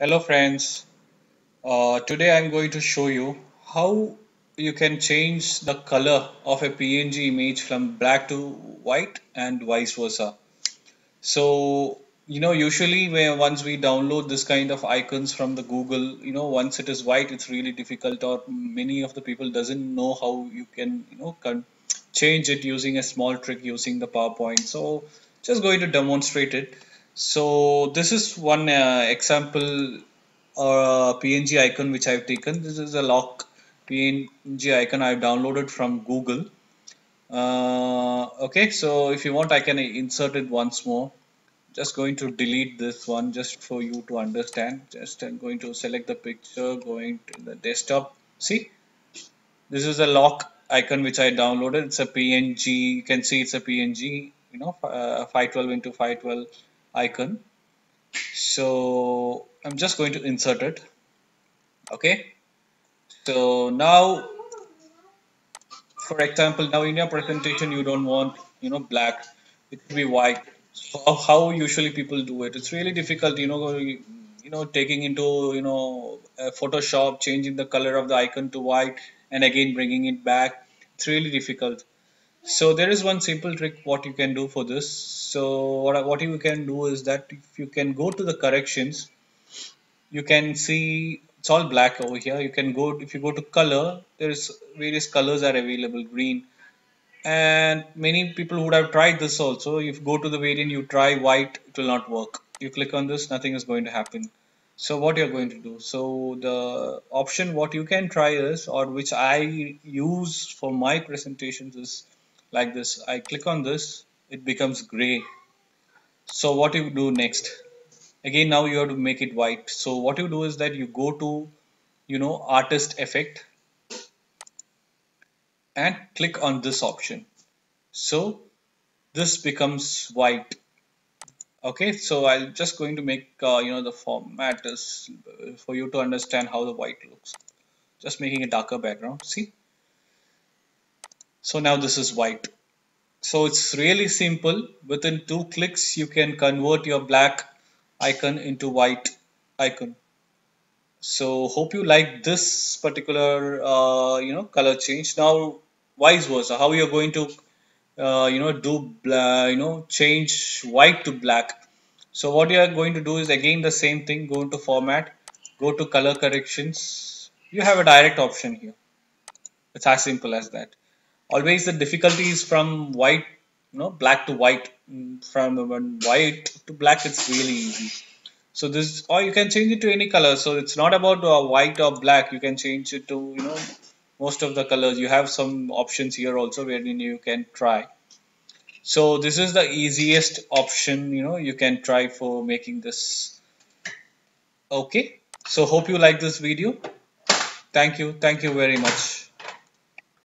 Hello friends, uh, today I'm going to show you how you can change the color of a PNG image from black to white and vice versa. So, you know, usually when once we download this kind of icons from the Google, you know, once it is white, it's really difficult or many of the people doesn't know how you can, you know, can change it using a small trick using the PowerPoint. So just going to demonstrate it. So this is one uh, example or uh, PNG icon which I've taken. This is a lock PNG icon I've downloaded from Google. Uh, okay, so if you want, I can insert it once more. Just going to delete this one just for you to understand. Just I'm going to select the picture, going to the desktop. See, this is a lock icon which I downloaded. It's a PNG. You can see it's a PNG. You know, uh, 512 into 512 icon. So I'm just going to insert it. Okay. So now for example now in your presentation you don't want you know black it will be white so how usually people do it it's really difficult you know you know taking into you know photoshop changing the color of the icon to white and again bringing it back it's really difficult so there is one simple trick what you can do for this. So what, what you can do is that if you can go to the corrections you can see it's all black over here. You can go if you go to color there's various colors are available green. And many people would have tried this also. If you go to the variant you try white it will not work. You click on this nothing is going to happen. So what you're going to do? So the option what you can try is or which I use for my presentations is like this. I click on this it becomes gray. So what you do next? Again now you have to make it white. So what you do is that you go to you know artist effect and click on this option. So this becomes white. Okay so I'll just going to make uh, you know the format is for you to understand how the white looks. Just making a darker background. See so now this is white. So it's really simple. Within two clicks you can convert your black icon into white icon. So hope you like this particular uh, you know color change. Now vice versa. How you're going to uh, you know do you know change white to black. So what you are going to do is again the same thing. Go into format. Go to color corrections. You have a direct option here. It's as simple as that always the difficulty is from white you know black to white. From white to black it's really easy. So this or you can change it to any color. So it's not about uh, white or black. You can change it to you know most of the colors. You have some options here also wherein you can try. So this is the easiest option you know you can try for making this. Okay? So hope you like this video. Thank you. Thank you very much